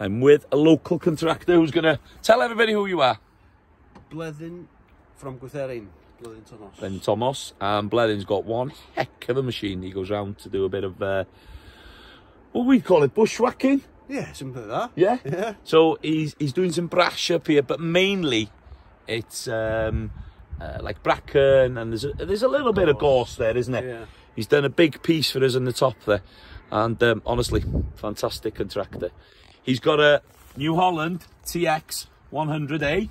I'm with a local contractor who's going to tell everybody who you are. Bleddyn from Gwytherin, Bleddyn Thomas. Ben Thomas. And Bleddyn's got one heck of a machine. He goes round to do a bit of, uh, what we call it, bushwhacking. Yeah, something like that. Yeah. Yeah. So he's he's doing some brash up here, but mainly it's um, uh, like bracken and there's a, there's a little bit of gorse there, isn't it? Yeah. He's done a big piece for us on the top there, and um, honestly, fantastic contractor. He's got a New Holland TX 100A,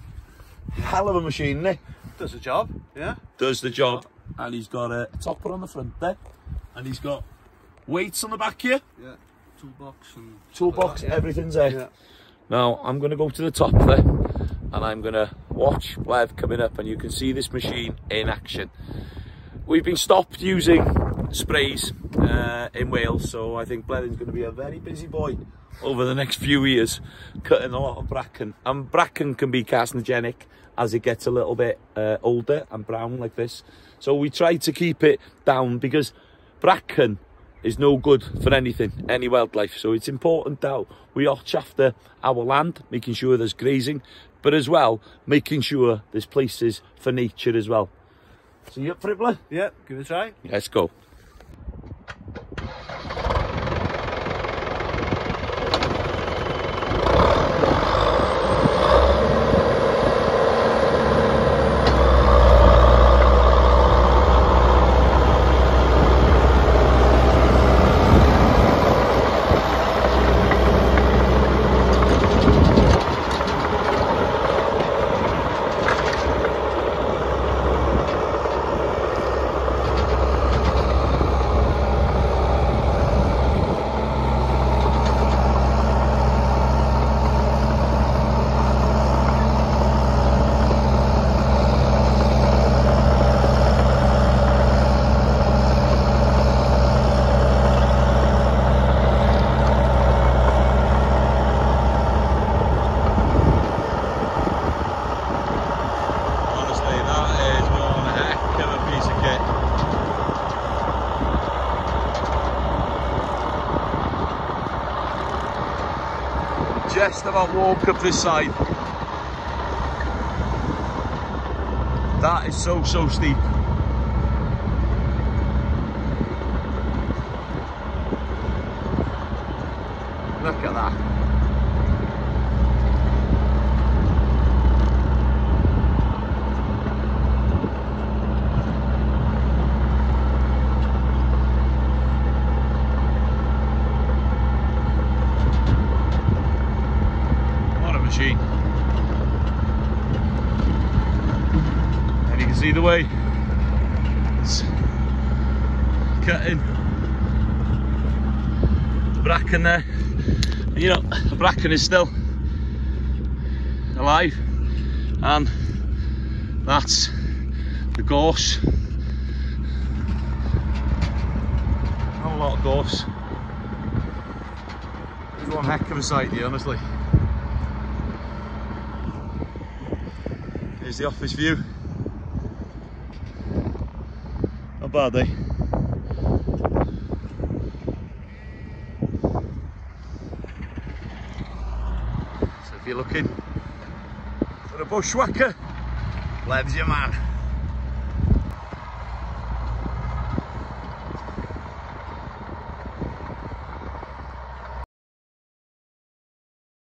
hell of a machine, isn't it? Does the job. Yeah. Does the job, and he's got a topper on the front there, and he's got weights on the back here, Yeah. Toolbox and toolbox, yeah. everything's there. Yeah. Now I'm going to go to the top there and I'm going to watch Lev coming up and you can see this machine in action. We've been stopped using sprays uh, in Wales so I think Bleddyn's going to be a very busy boy over the next few years cutting a lot of bracken and bracken can be carcinogenic as it gets a little bit uh, older and brown like this so we try to keep it down because bracken is no good for anything, any wildlife. So it's important that we watch after our land, making sure there's grazing, but as well, making sure there's places for nature as well. So you up for it, Blair? Yeah, give it a try. Let's go. Honestly, that is one heck of a piece of kit. Just about walk up this side. That is so, so steep. Look at that. And you can see the way it's cutting the bracken there. You know, the bracken is still alive and that's the gorse. Not a lot of gorse. It's one heck of a sight honestly. Here's the office view. Not bad, eh? So if you're looking for a bushwhacker, Lev's your man.